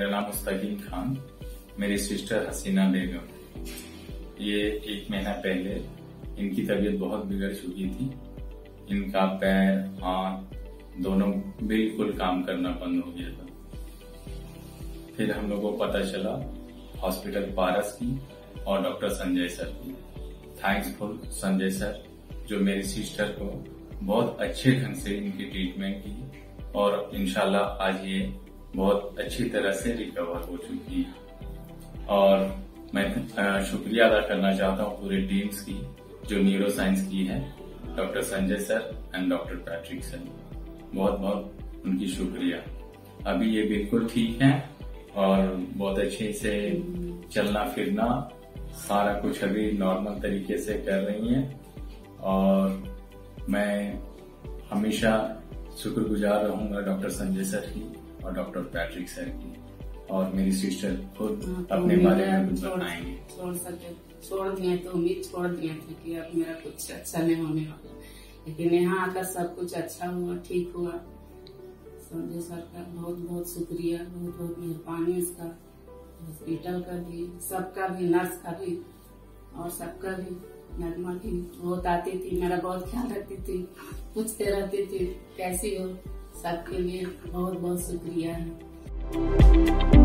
मेरा नाम मुस्तकीम खान, मेरी सिस्टर हसीना बेगम। ये एक महीना पहले इनकी तबीयत बहुत बिगड़ चुकी थी। इनका पैर, हाथ, दोनों बिल्कुल काम करना बंद हो गया था। फिर हम लोगों को पता चला हॉस्पिटल पारस की और डॉक्टर संजय सर की। थैंक्स थैंक्सफुल संजय सर, जो मेरी सिस्टर को बहुत अच्छे ढंग से इनकी ट्रीटमेंट की और इनशाला आज ये बहुत अच्छी तरह से रिकवर हो चुकी है। और मैं शुक्रिया अदा करना चाहता हूँ पूरे टीम्स की, जो न्यूरो साइंस की है doctor Sanjay sir and doctor Patrick sir बहुत बहुत उनकी शुक्रिया। अभी ये बिल्कुल ठीक है और बहुत अच्छे से चलना फिरना सारा कुछ अभी नॉर्मल तरीके से कर रही हैं। और मैं हमेशा शुक्रगुजार रहूँगा डॉक्टर संजय सर की। और डॉक्टर पैट्रिक सर की और मेरी सिस्टर खुद हाँ, तो अपने बारे में कुछ बताएँगे। छोड़ सके छोड़ दिए तो उम्मीद छोड़ दिए थे कि अब मेरा कुछ अच्छा नहीं होने वाला। लेकिन यहाँ आकर सब कुछ अच्छा हुआ ठीक हुआ। संजय सर का बहुत बहुत शुक्रिया बहुत बहुत मेहरबानी इसका। हॉस्पिटल का भी सबका भी नर्स का भी और सबका भी। नगमा की बहुत आती थी मेरा बहुत ख्याल रखती थी पूछते रहती थी कैसी हो? सबके लिए बहुत बहुत शुक्रिया।